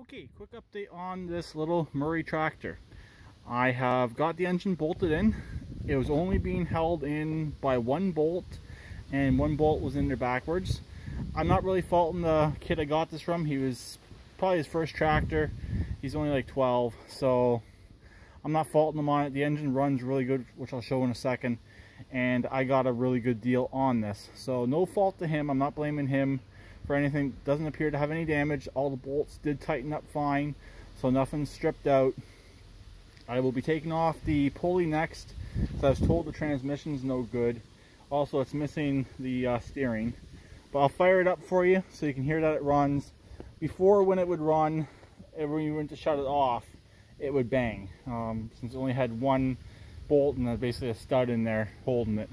Okay, quick update on this little Murray tractor. I have got the engine bolted in. It was only being held in by one bolt and one bolt was in there backwards. I'm not really faulting the kid I got this from. He was probably his first tractor. He's only like 12, so I'm not faulting him on it. The engine runs really good, which I'll show in a second. And I got a really good deal on this. So no fault to him. I'm not blaming him for anything. Doesn't appear to have any damage. All the bolts did tighten up fine, so nothing's stripped out. I will be taking off the pulley next, so I was told the transmission's no good. Also, it's missing the uh, steering. But I'll fire it up for you so you can hear that it runs. Before, when it would run, when you went to shut it off, it would bang. Um, since it only had one bolt and basically a stud in there holding it.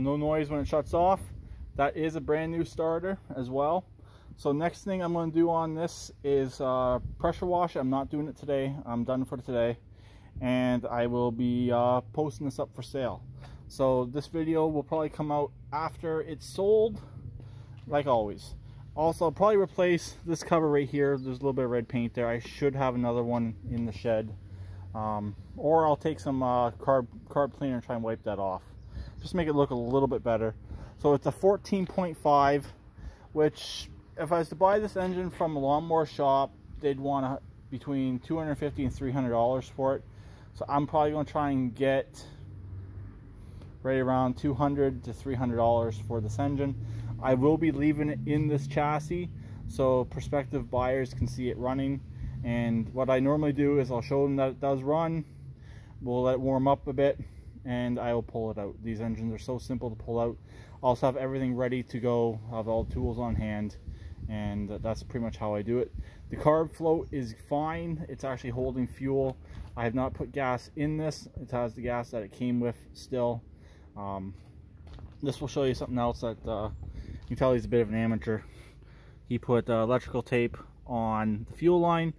No noise when it shuts off. That is a brand new starter as well. So next thing I'm going to do on this is uh, pressure wash. I'm not doing it today. I'm done for today. And I will be uh, posting this up for sale. So this video will probably come out after it's sold, like always. Also, I'll probably replace this cover right here. There's a little bit of red paint there. I should have another one in the shed. Um, or I'll take some uh, carb, carb cleaner and try and wipe that off just make it look a little bit better. So it's a 14.5, which if I was to buy this engine from a lawnmower shop, they'd want a, between 250 and 300 dollars for it. So I'm probably going to try and get right around 200 to 300 dollars for this engine. I will be leaving it in this chassis so prospective buyers can see it running. And what I normally do is I'll show them that it does run. We'll let it warm up a bit and I will pull it out. These engines are so simple to pull out. also have everything ready to go, I have all tools on hand, and that's pretty much how I do it. The carb float is fine. It's actually holding fuel. I have not put gas in this. It has the gas that it came with still. Um, this will show you something else that uh, you can tell he's a bit of an amateur. He put uh, electrical tape on the fuel line.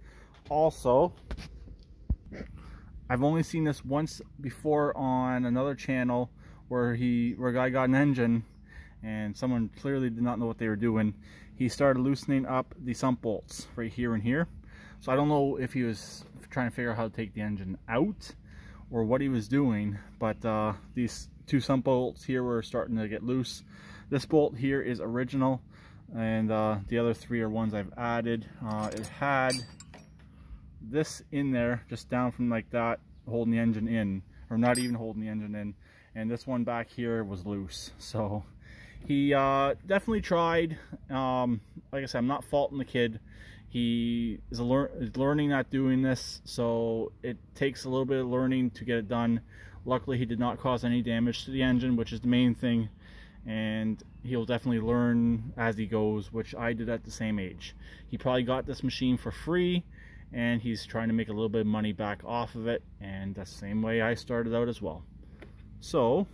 Also, I've only seen this once before on another channel where he where a guy got an engine and someone clearly did not know what they were doing. He started loosening up the sump bolts right here and here. So I don't know if he was trying to figure out how to take the engine out or what he was doing, but uh, these two sump bolts here were starting to get loose. This bolt here is original and uh, the other three are ones I've added. Uh, it had this in there, just down from like that, holding the engine in, or not even holding the engine in. And this one back here was loose. So he uh, definitely tried. Um, like I said, I'm not faulting the kid. He is, lear learning not doing this, so it takes a little bit of learning to get it done. Luckily, he did not cause any damage to the engine, which is the main thing. And he'll definitely learn as he goes, which I did at the same age. He probably got this machine for free and he's trying to make a little bit of money back off of it and the same way I started out as well. So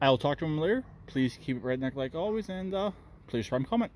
I'll talk to him later. Please keep it redneck like always and uh, please try and comment